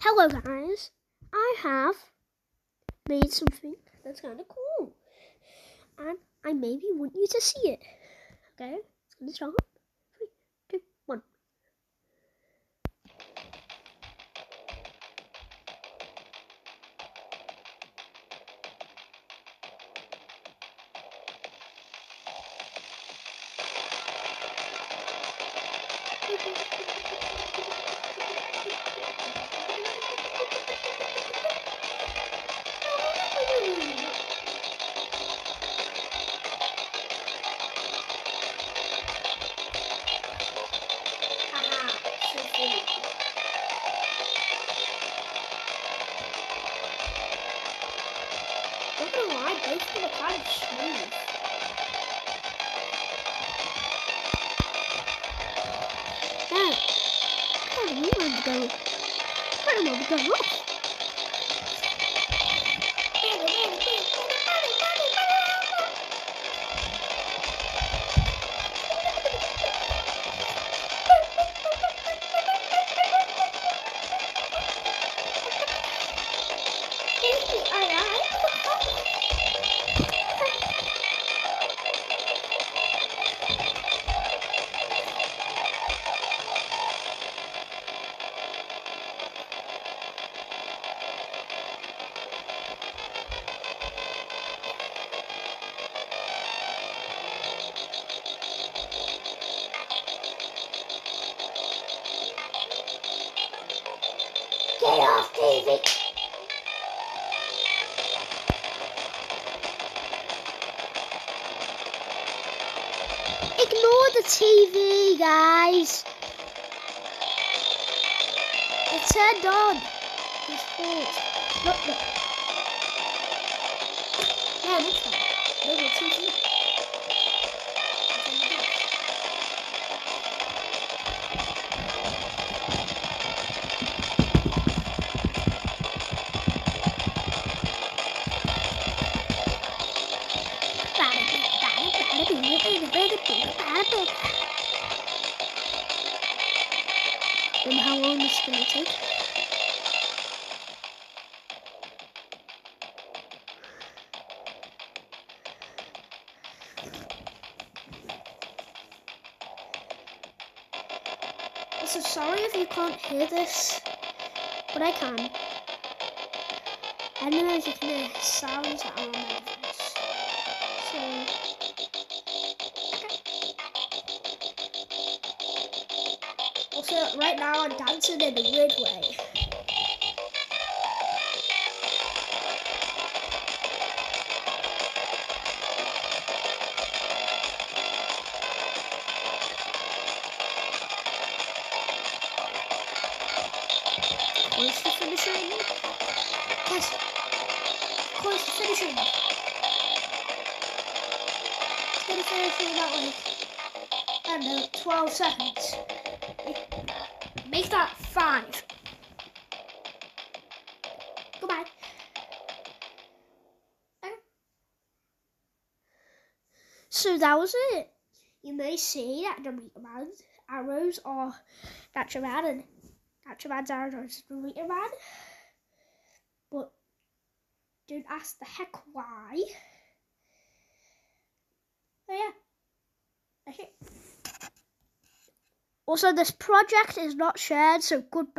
Hello guys, I have made something that's kind of cool and I maybe want you to see it. Okay, it's gonna start. Three, two, one. Haha, so funny. Not gonna lie, both of are kind of smooth. Yeah, kind of want to go. Kind of want to go Get off TV! Ignore the TV, guys. It's turned on. It's. Look, look. Yeah, that's more TV. And how long is it gonna take? Also, sorry if you can't hear this, but I can. I don't know if you can hear sounds that are on my voice. So, Also, right now I'm dancing in a weird way. Close to finishing. Close. Close to finishing. It's gonna finish in about like, I don't know, 12 seconds. Make that five. Goodbye. Okay. So that was it. You may say that the meter man's arrows are your man and man's arrows are meter man. But don't ask the heck why. So yeah. That's it. Also, this project is not shared, so goodbye.